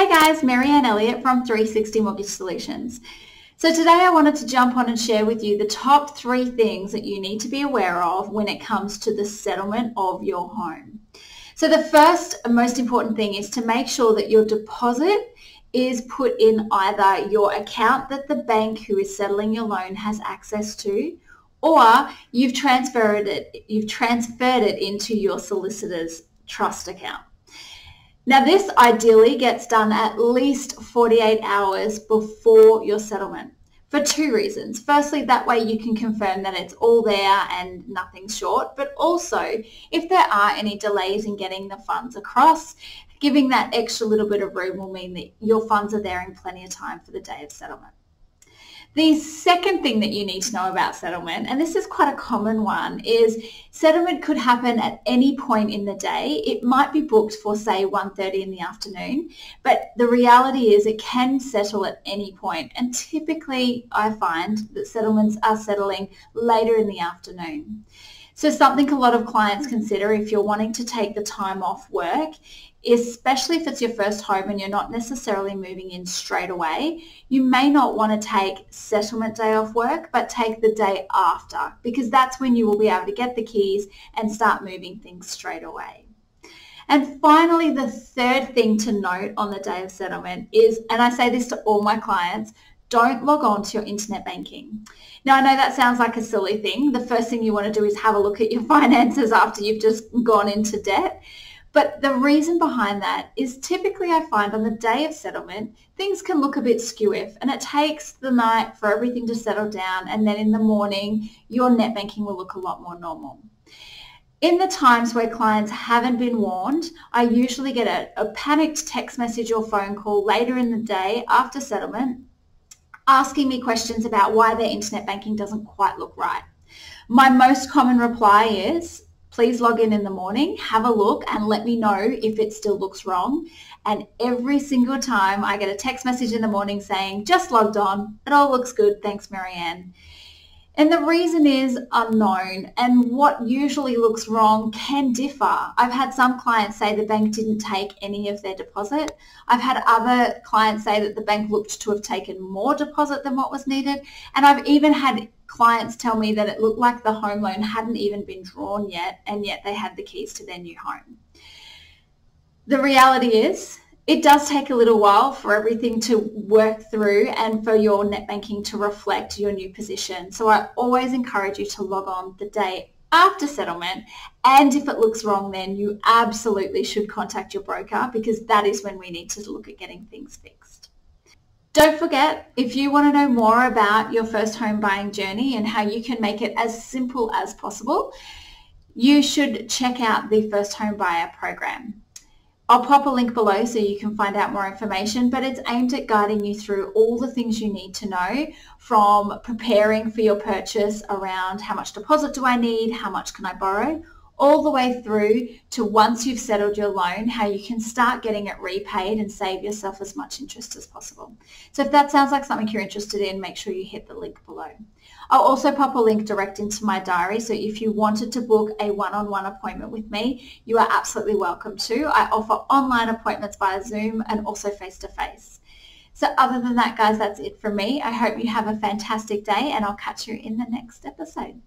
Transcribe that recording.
Hey guys, Maryanne Elliott from 360 Mortgage Solutions. So today I wanted to jump on and share with you the top three things that you need to be aware of when it comes to the settlement of your home. So the first and most important thing is to make sure that your deposit is put in either your account that the bank who is settling your loan has access to or you've transferred it you've transferred it into your solicitor's trust account. Now this ideally gets done at least 48 hours before your settlement for two reasons. Firstly, that way you can confirm that it's all there and nothing's short, but also if there are any delays in getting the funds across, giving that extra little bit of room will mean that your funds are there in plenty of time for the day of settlement. The second thing that you need to know about settlement, and this is quite a common one, is settlement could happen at any point in the day. It might be booked for say 1.30 in the afternoon, but the reality is it can settle at any point. And typically I find that settlements are settling later in the afternoon. So something a lot of clients consider if you're wanting to take the time off work especially if it's your first home and you're not necessarily moving in straight away, you may not want to take settlement day off work, but take the day after because that's when you will be able to get the keys and start moving things straight away. And finally, the third thing to note on the day of settlement is, and I say this to all my clients, don't log on to your internet banking. Now, I know that sounds like a silly thing. The first thing you want to do is have a look at your finances after you've just gone into debt. But the reason behind that is typically I find on the day of settlement, things can look a bit skew-if and it takes the night for everything to settle down and then in the morning, your net banking will look a lot more normal. In the times where clients haven't been warned, I usually get a, a panicked text message or phone call later in the day after settlement asking me questions about why their internet banking doesn't quite look right. My most common reply is, please log in in the morning, have a look and let me know if it still looks wrong. And every single time I get a text message in the morning saying, just logged on, it all looks good, thanks Maryanne. And the reason is unknown and what usually looks wrong can differ. I've had some clients say the bank didn't take any of their deposit. I've had other clients say that the bank looked to have taken more deposit than what was needed. And I've even had clients tell me that it looked like the home loan hadn't even been drawn yet and yet they had the keys to their new home. The reality is it does take a little while for everything to work through and for your net banking to reflect your new position. So I always encourage you to log on the day after settlement and if it looks wrong then you absolutely should contact your broker because that is when we need to look at getting things fixed. Don't forget, if you want to know more about your first home buying journey and how you can make it as simple as possible, you should check out the First Home Buyer program. I'll pop a link below so you can find out more information, but it's aimed at guiding you through all the things you need to know from preparing for your purchase around how much deposit do I need, how much can I borrow, all the way through to once you've settled your loan, how you can start getting it repaid and save yourself as much interest as possible. So if that sounds like something you're interested in, make sure you hit the link below. I'll also pop a link direct into my diary. So if you wanted to book a one-on-one appointment with me, you are absolutely welcome to. I offer online appointments via Zoom and also face-to-face. So other than that, guys, that's it from me. I hope you have a fantastic day and I'll catch you in the next episode.